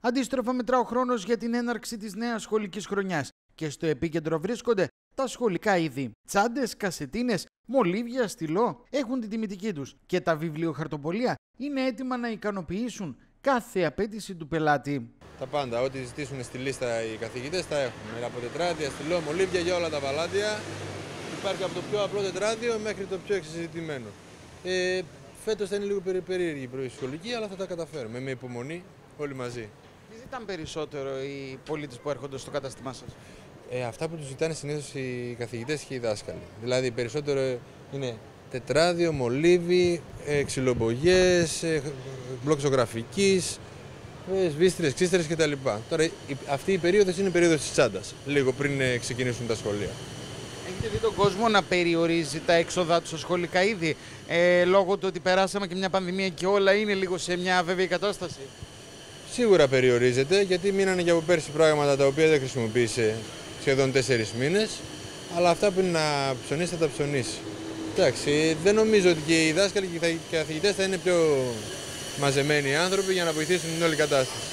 Αντίστροφα, μετρά ο χρόνος για την έναρξη της νέας σχολικής χρονιάς και στο επίκεντρο βρίσκονται τα σχολικά είδη. Τσάντες, κασετίνες, μολύβια, στυλό έχουν την τιμητική τους και τα βιβλιοχαρτοπολία είναι έτοιμα να ικανοποιήσουν κάθε απέτηση του πελάτη. Τα πάντα, ό,τι ζητήσουν στη λίστα οι καθηγητές τα έχουμε. Από τετράδια, στυλό, μολύβια για όλα τα παλάτια. Υπάρχει από το πιο απλό τετράδιο μέχρι το πιο εξεζητημένο. Ε, Φέτος θα είναι λίγο περίεργη η σχολική, αλλά θα τα καταφέρουμε με υπομονή όλοι μαζί. Τι ζητάνε περισσότερο οι πολίτες που έρχονται στο κατάστημά σας, ε, Αυτά που τους ζητάνε συνήθως οι καθηγητές και οι δάσκαλοι. Δηλαδή, περισσότερο είναι τετράδιο, μολύβι, ε, ξυλομπογιές, ε, μπλοκ ζωγραφικής, ε, σβίστρε, ξύστρε κτλ. Τώρα, αυτή η περίοδος είναι η περίοδος της τσάντας, λίγο πριν ε, ξεκινήσουν τα σχολεία. Έχετε δει τον κόσμο να περιορίζει τα έξοδά του στα σχολικά είδη ε, λόγω του ότι περάσαμε και μια πανδημία και όλα είναι λίγο σε μια αβέβαιη κατάσταση; Σίγουρα περιορίζεται γιατί μείνανε και από πέρσι πράγματα τα οποία δεν χρησιμοποίησε σχεδόν τέσσερις μήνες. Αλλά αυτά που είναι να ψωνίσει θα τα ψωνίσει. Εντάξει, δεν νομίζω ότι και οι δάσκαλοι και οι καθηγητές θα είναι πιο μαζεμένοι άνθρωποι για να βοηθήσουν την όλη κατάσταση.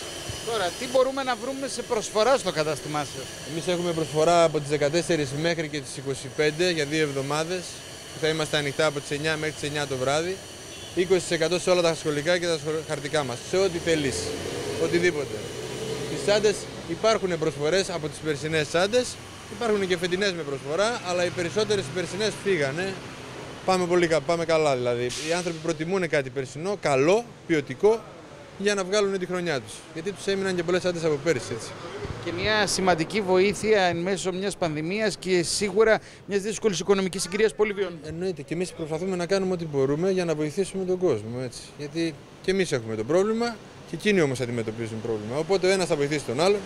Τώρα, τι μπορούμε να βρούμε σε προσφορά στο κατάστημά σα. Εμείς έχουμε προσφορά από τις 14 μέχρι και τις 25 για δύο εβδομάδες. Που θα είμαστε ανοιχτά από τις 9 μέχρι τις 9 το βράδυ. 20% σε όλα τα σχολικά και τα χαρτικά μας. Σε ό,τι θέλει. Οτιδήποτε. Τι τσάντε υπάρχουν προσφορές από τις περσινές τσάντε. Υπάρχουν και φετινές με προσφορά, αλλά οι περισσότερες περσινές φύγανε. Πάμε πολύ πάμε καλά δηλαδή. Οι άνθρωποι προτιμούν κάτι περσινό, καλό, ποιοτικό για να βγάλουν τη χρονιά τους. Γιατί τους έμειναν και πολλές άντρε από πέρυσι. Έτσι. Και μια σημαντική βοήθεια εν μέσω μιας πανδημίας και σίγουρα μιας δύσκολης οικονομικής συγκυρίας πολυβίων. Εννοείται. Και εμείς προσπαθούμε να κάνουμε ό,τι μπορούμε για να βοηθήσουμε τον κόσμο. Έτσι. Γιατί και εμείς έχουμε το πρόβλημα και εκείνοι όμως αντιμετωπίζουν πρόβλημα. Οπότε ο ένας θα βοηθήσει τον άλλον.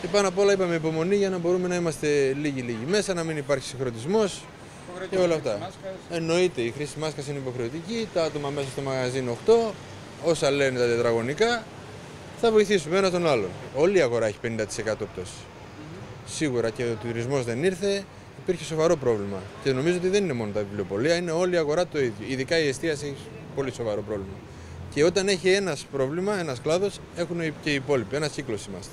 Και πάνω απ' όλα είπαμε υπομονή για να μπορούμε να είμαστε λίγοι-λίγοι μέσα, να μην υπάρχει συγχρονισμός και όλα αυτά. Εννοείται, η χρήση μάσκας είναι υποχρεωτική, τα άτομα μέσα στο μαγαζί είναι 8, όσα λένε τα τετραγωνικά, θα βοηθήσουμε ένα τον άλλον. Όλη η αγορά έχει 50% πτώση. Σίγουρα και ο τουρισμός δεν ήρθε, υπήρχε σοβαρό πρόβλημα. Και νομίζω ότι δεν είναι μόνο τα βιβλιοπολία, είναι όλη η αγορά το ίδιο. Ειδικά η εστίαση έχει πολύ σοβαρό πρόβλημα. Και όταν έχει ένας πρόβλημα, ένας κλάδος, έχουν και οι υπόλοιποι. Ένα κύκλος είμαστε.